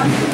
Yeah.